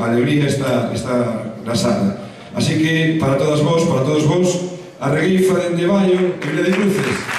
a alegría está, está na sala. Así que, para todas vos, para todos vos, a reguifa dende baño e de luces.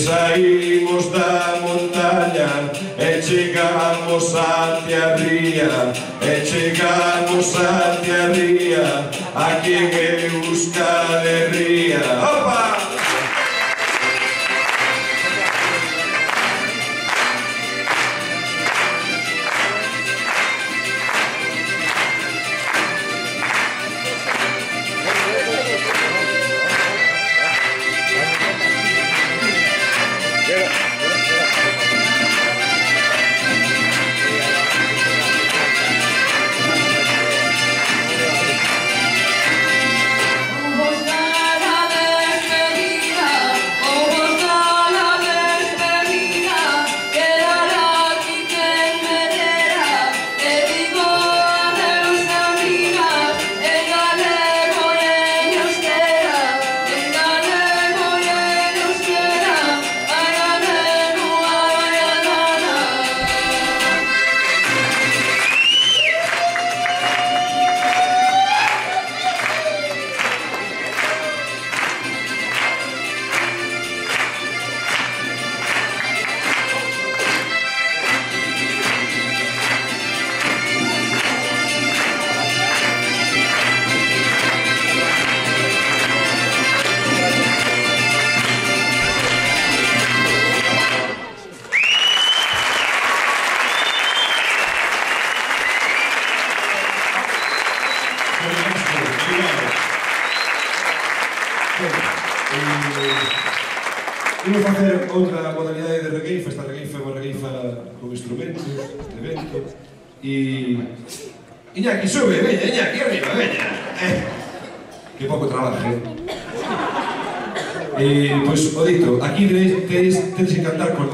Saímos da montaña e chegamos a Tiarría, e chegamos a Tiarría, aquí en Euskal Herria.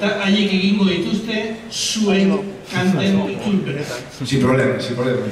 Eta haiek egingo dituzte zuen kanten itzulpenetan. Sin problema, sin problema.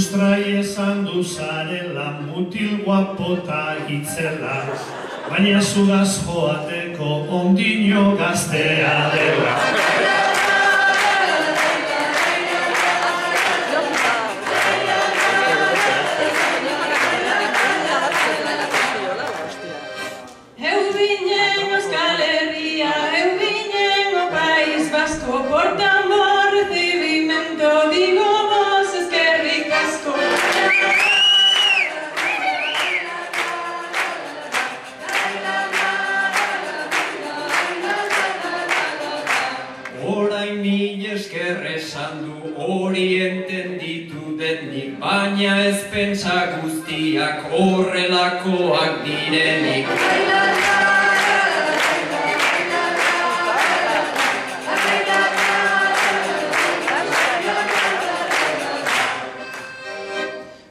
Sustrai esan du zarela mutil guapota itzela Baina zugaz joateko ondino gaztea dela jako agnídeník.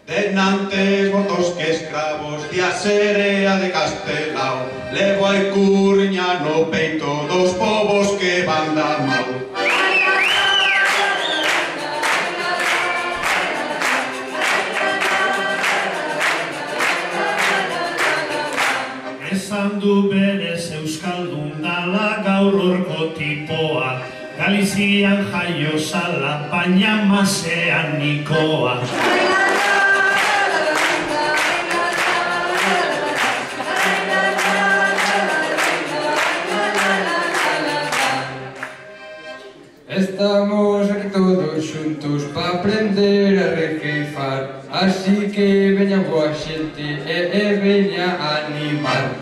Denante votos que esclavos de hacer izan du berez Euskaldun dala gaur orko tipoa, Galizian jaio sala, baina masean nikoa. Estamos aquí todos xuntos pa aprender a recifar Así que veña boa xente e, e veña a animar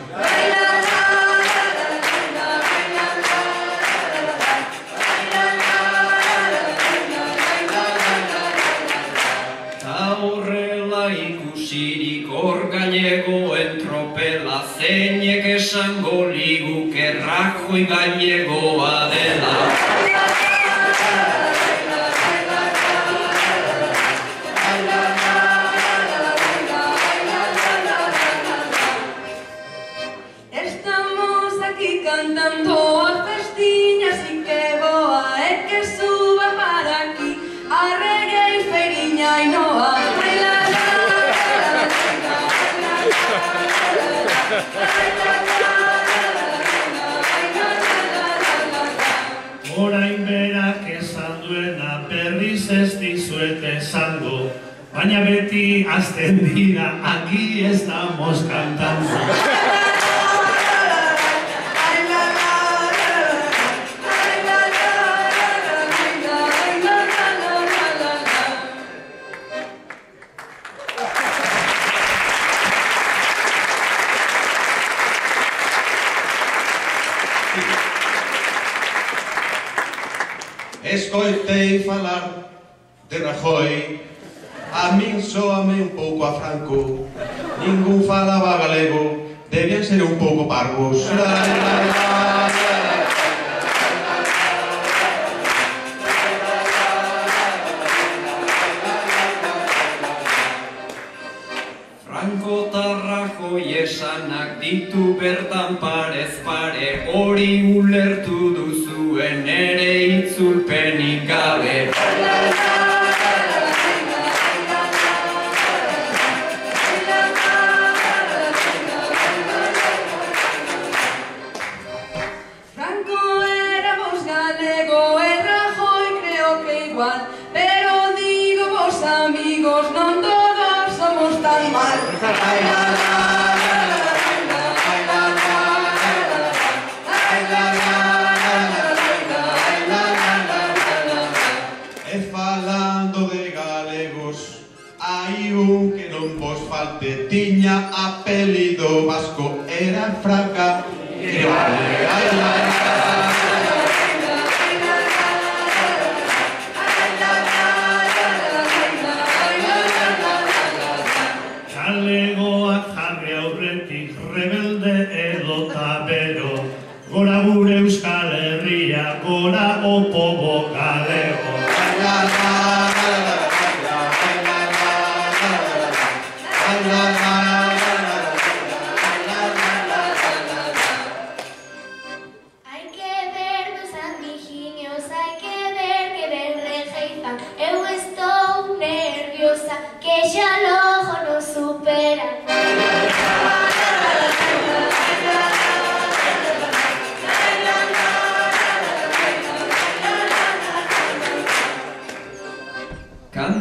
Orain berak esan duena berriz ez dizuet esango Baina beti azten dira, aquí estamos cantando falar de Rajoy. A min soame un pouco a Franco. Ningún falaba galego. Debían ser un pouco parvos. La, la, la.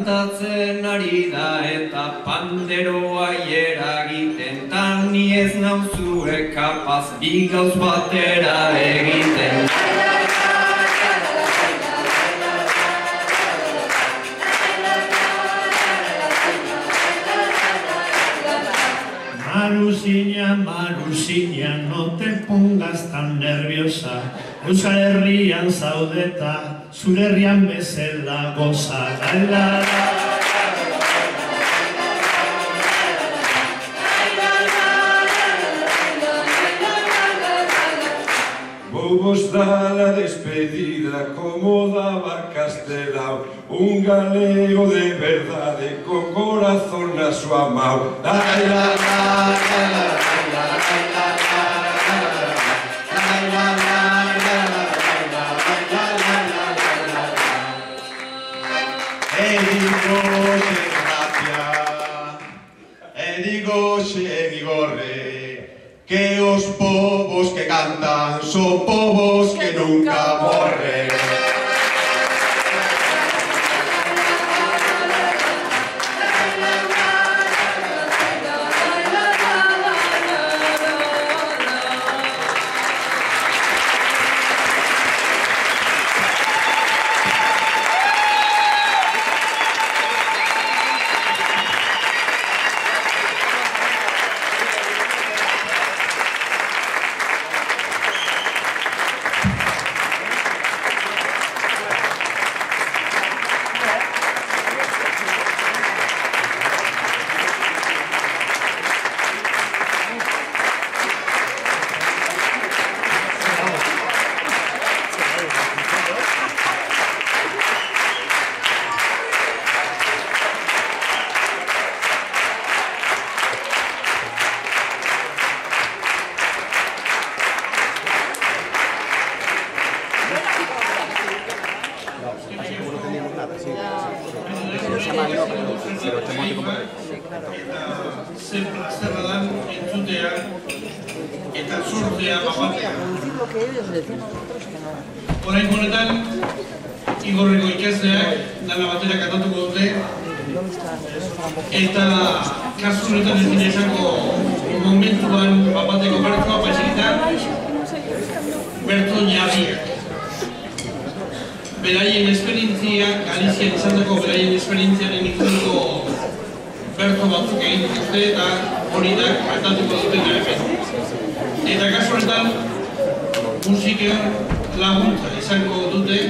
Kantatzen ari da eta panderoa eragiten Tan ni ez nauzue kapaz bi gauz batera egiten Marusiña, Marusiña, no te pongas tan nerviosa Euskal Herrian zaudeta, zure herrian bezala goza gaila Vos da la despedida como daba Castelao Un galego de verdade con corazón na súa mão Ai, la, la, la, la, la, la, la, la. Somos que nunca borre. Igorreko ikasleak dana batera kantatuko dute eta kasu honetan ez dira momentuan bapateko bertsoa baizik bertso jabiak. Beraien esperientzia, Galizian izandako beraien esperientziaren inguruko berto batzuk egin dituzte eta hori da kantatuko dutena hemen. Eta kasu honetan, musiken laguntza izango dute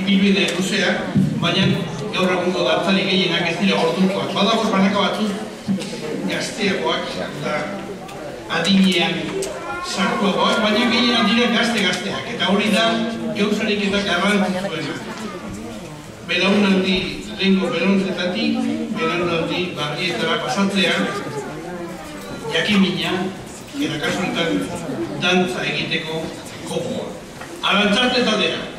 ibilbide luzea, baina gaur egungo dantzari gehienak ez dira ordukoak. Badagoz banaka batzuk gazteagoak eta adinean sartuagoak, baina gehienak dira gazte-gazteak. Eta hori da gauzarik eta garrantzitzuena. Belaunaldi lehenko belontzetatik, belaunaldi barrietara pasatzean, jakimina, eta kasu honetan dantza egiteko kopoa. Arantzarte taldea.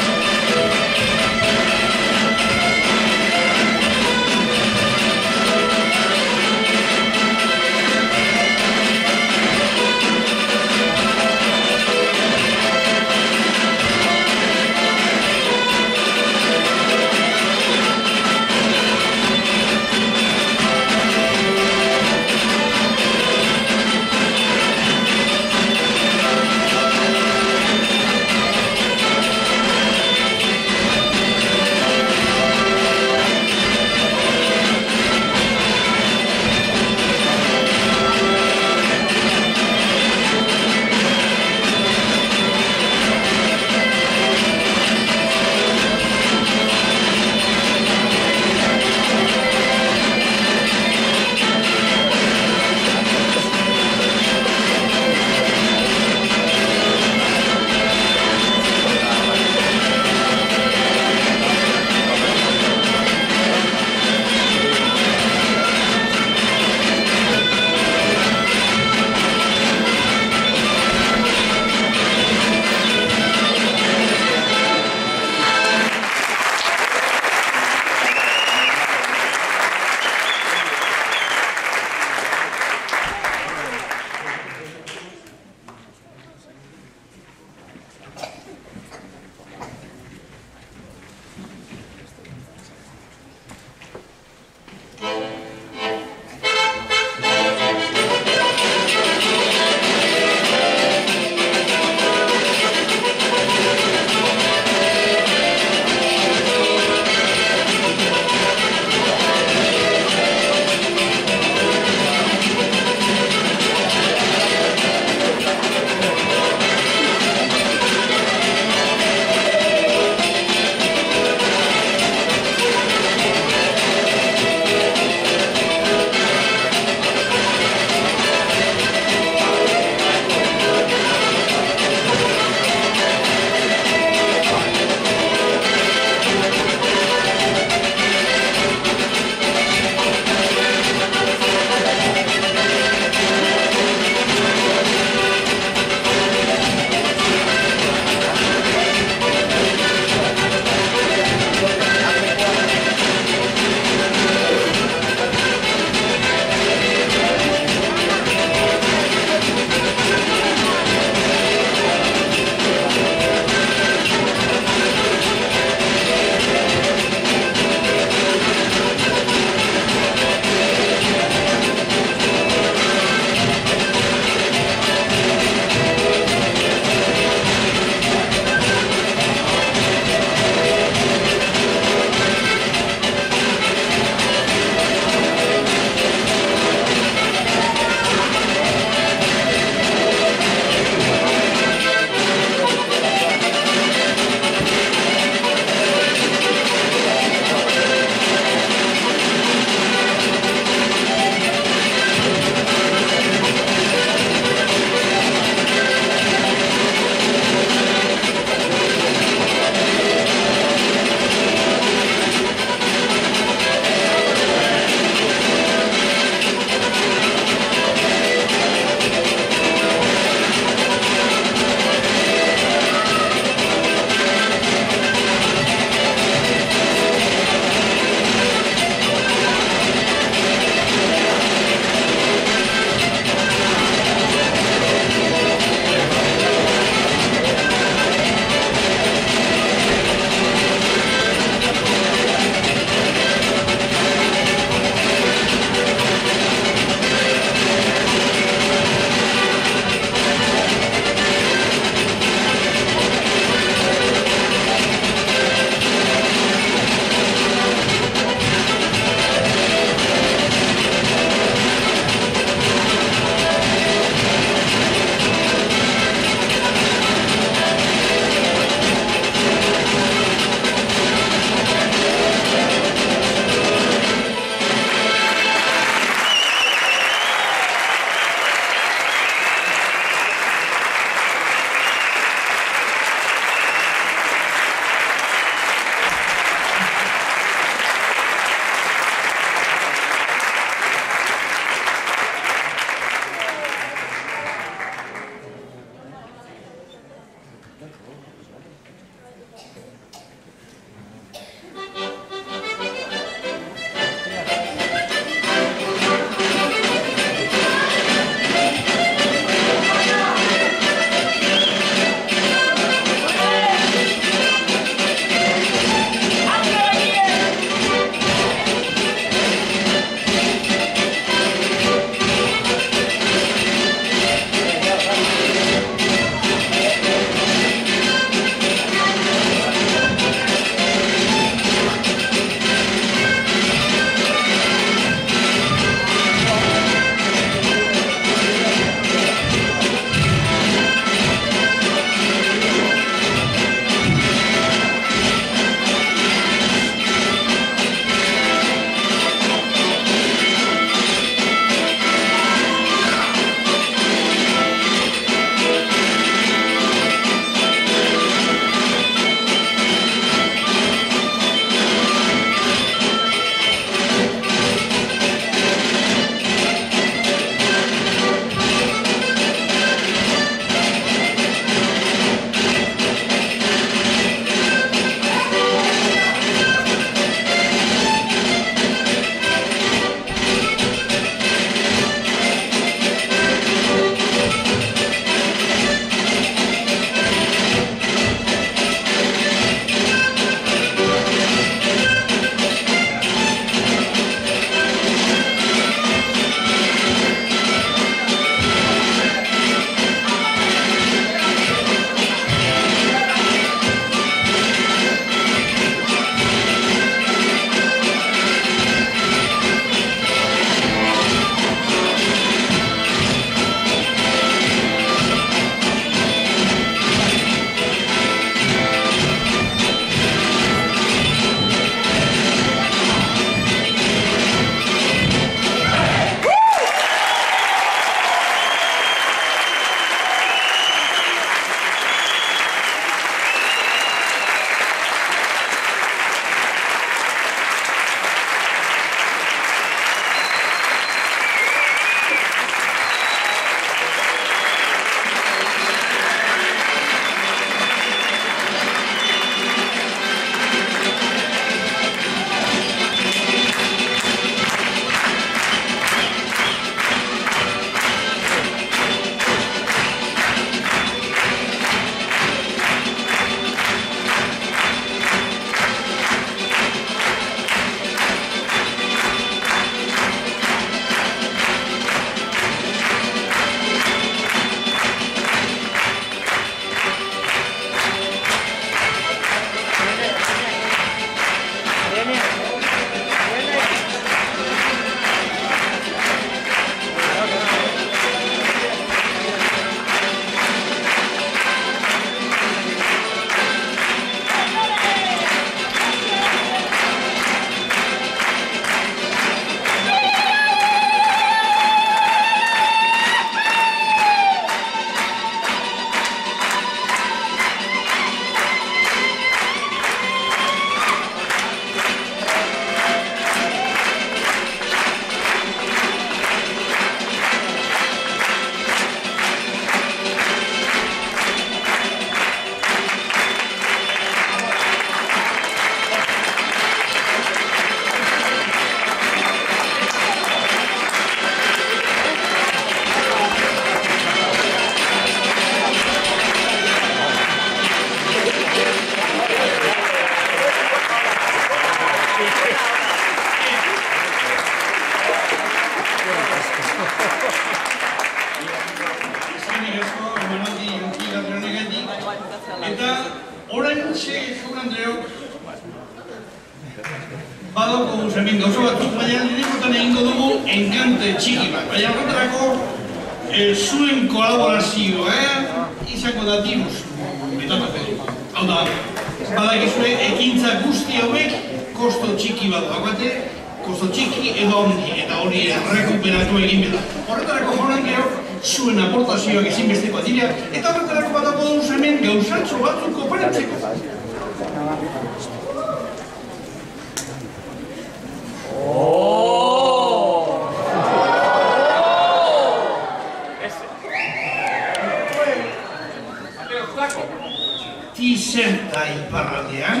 Tizerta iparraldean,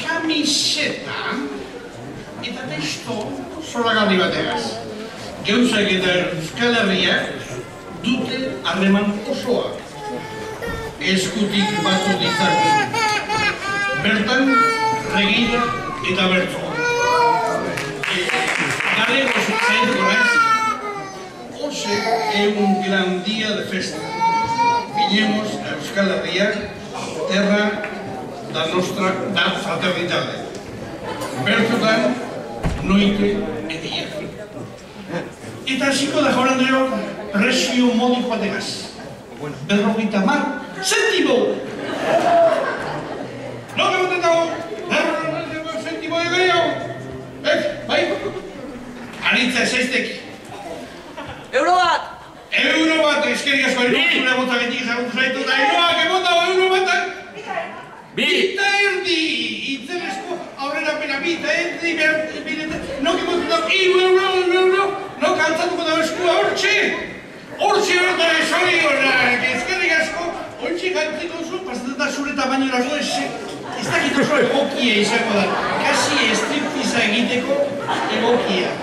kamiseta eta testo zoragarri bategaz. Geuzak eta Euskal Herriak dute harreman osoa. Eskutik batu ditzakegu. Bertan, regira eta bertzo. Galego zaitu naiz, hoxe é un gran día de festa. Viñemos a Euskal Herria, terra da nostra da fraternidade. Bertutan, noite e día. Eta hasiko da joran dero, presio modiko bategaz. Berrogeita mar, zentimo! No me boten dago, berrogeita zentimo de gehiago! Eh, bai? Aritza esaiztek. Euro bat! Euro bat, eskerrik asko, euro bota betik ezagutu zaitu, eta euroak emota euro batak, Bi! Bita erdi, itzelezko aurrera pena, bita erdi, bita erdi, no que motu da, iru euro, iru euro, no kantzatuko da eskua hortxe, hortxe horta esori horrak, ezkerrik asko, hortxe kantziko zu, pasatzen da zure tamainora zo, ez, ez dakit oso egokia izango da, kasi estriptiza egiteko egokia.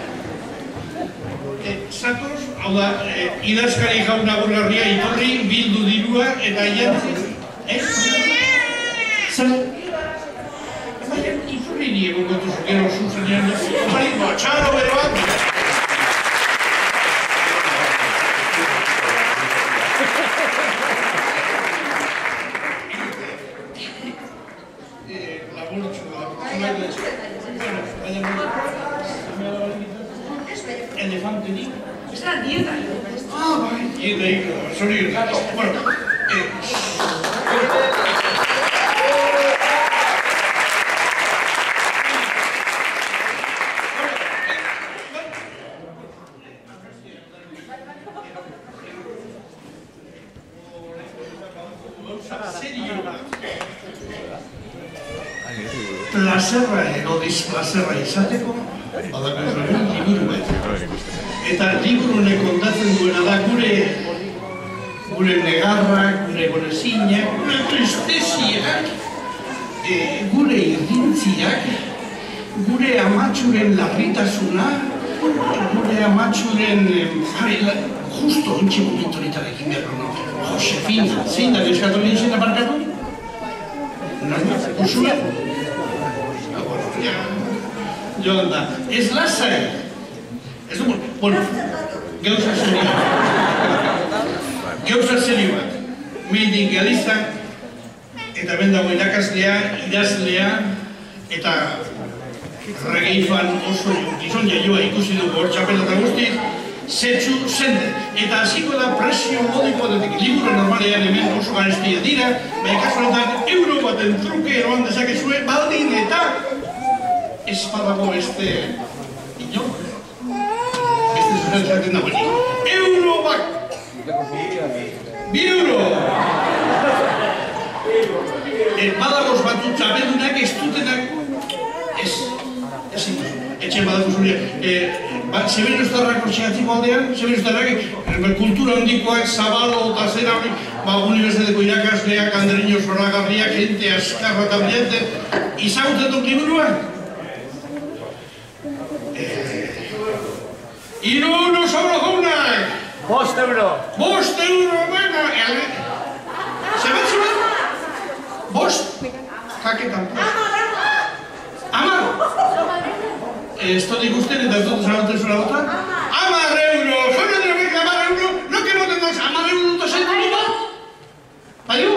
Eh, Zatoz, hau da, eh, idazkari jauna burgarria itorri, bildu dirua eta jantzi, eh? Zer? Baina, iturri ni egon gotu zukero zuzenean, bari, batxaro bere bat. Eh, laburtxo da, zunaitu ez. Baina, elefante ni. Es la dieta. Ah, bai, dieta hilo, zorionak. Bueno, izateko, badako liburu bat. Eta liburu honek kontatzen duena da gure gure negarrak, gure gorezinak, gure tristeziak, e, gure irdintziak, gure amatxuren larritasuna, gure amatxuren, em, jari, la- justo ontsi momentoritarekin behar no? Josefina, zein da neskatu nintzen aparkatu? Nana, usue? Ah, bueno, ja. Joan da, ez lasai. Ez du, bueno, gauza serio. Gauza serio bat. Mendik galizan, eta ben dago irakaslea, idazlea, eta regeifan oso gizon jaioa ikusi dugu hor txapela eta guztiz, zetsu zende. Eta hasiko da presio modiko detik liburu normalean hemen oso garestia dira, baina kasu honetan euro baten truke eroan dezakezue baldin eta ez badago beste inor. Beste zuzen zaten dagoenik. Euro bat! Bi euro! Eh, badagoz batzu txapedunak ez dutenak ez, ez ingo. Etxe badago zure, eh, ba, Seberostarrak ortsiatziko aldean, Seberostarrak eh, kultura handikoak, zabalo eta zera, ba, unibertsitateko irakasleak, Andreño Zoragarriak, gente askarra eta brillante, izagutzen dut liburuan? Iru uno sobre jaunak! Bost euro! Bost euro, bueno, ele... Zebet zuen? Bost? Kaketan, bost. Amar? Ez dut ikusten eta ez dut zabatzen zuen bota? Amar euro! Zuen dira beka amar euro? No que boten daz amar euro dut zen dut bat? Baio?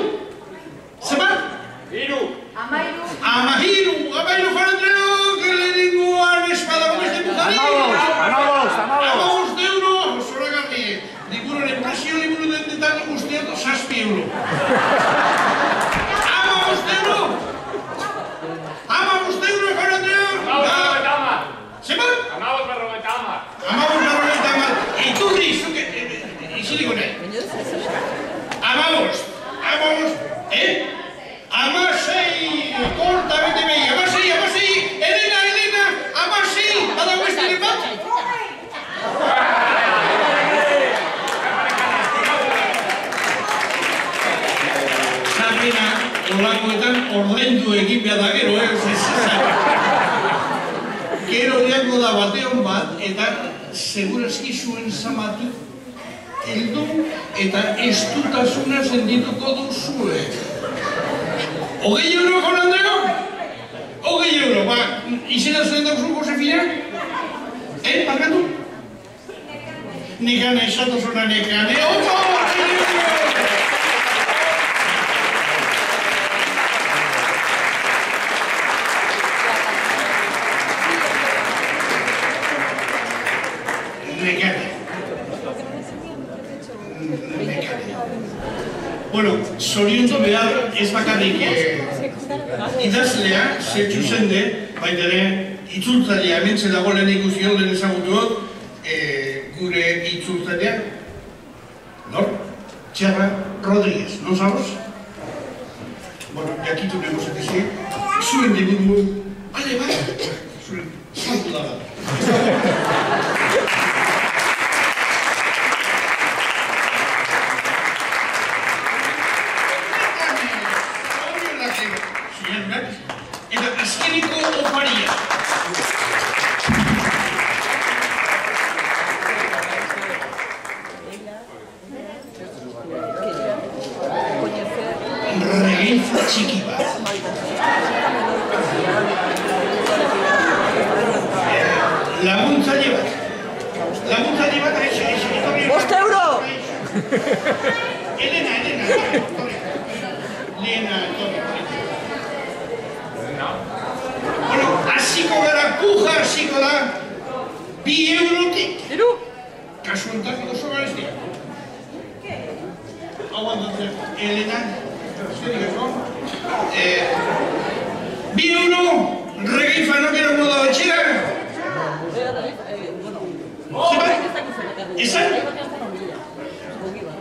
olakoetan ordaindu egin behar da gero, eh? Ez, ez, ez. Gero diako da bateon bat, eta segurazki zuen zamatu heldu eta estutasuna sendituko duzue. Hogei euro, Juan Andreo? Hogei euro, ba, izena zuen dauzu, Josefina? Eh, pagatu? Nekane, esatosuna nekane, ocho! hogei euro! Nekane. Nekane. Bueno, zoriontu behar ez bakarrik eh, idazlea, zetsu zende, baita ere, itzultzailea, hemen dago lehen ikusi hau lehen ezagutu dut, eh, gure itzultzailea, nor? Txarra Rodríguez, non sabos? Bueno, jakitu nego zetezi, zuen debut bale, bale, zuen, saltu da bat. Txiki bat. Laguntzaile bat. Laguntzaile bat, aixe, aixe, etorri. Bost euro! Elena, Elena, etorri. Lena, etorri. Bueno, hasiko gara, puja hasiko da, bi eurotik. Diru? Kasu enten oso gareztia. Hau handatzen, Elena, zerik eso? Eh, bi euro, regei fanokero moda batxera. Esan?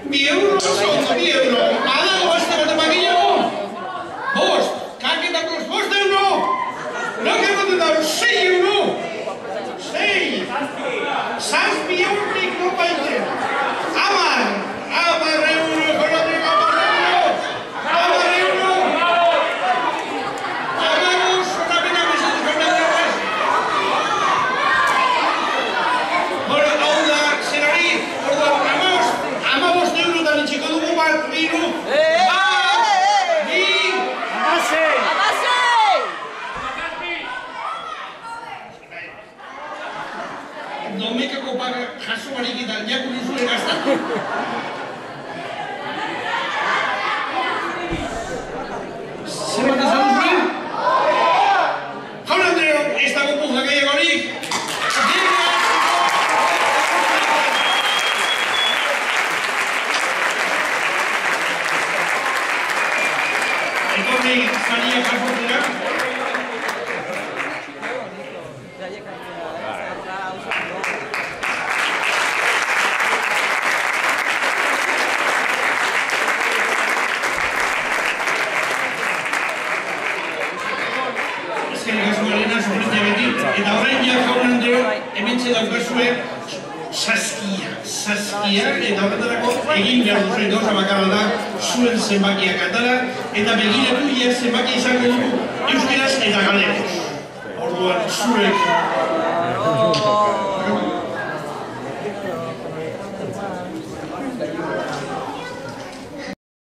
Bi euro oso ondo, bi euro. Badago beste bat emakilago? Bost, kaketakoz bost euro! Nok egoten da, sei euro! Sei! Zazpi eurtik no baite! Amar! Amar euro, ekonomiko amar euro! Amar euro! Amagos, onabena mesedez kondagoaz! Bueno, hau da, zer hori, orduan, amabost, amabost eurotan itxiko dugu bat,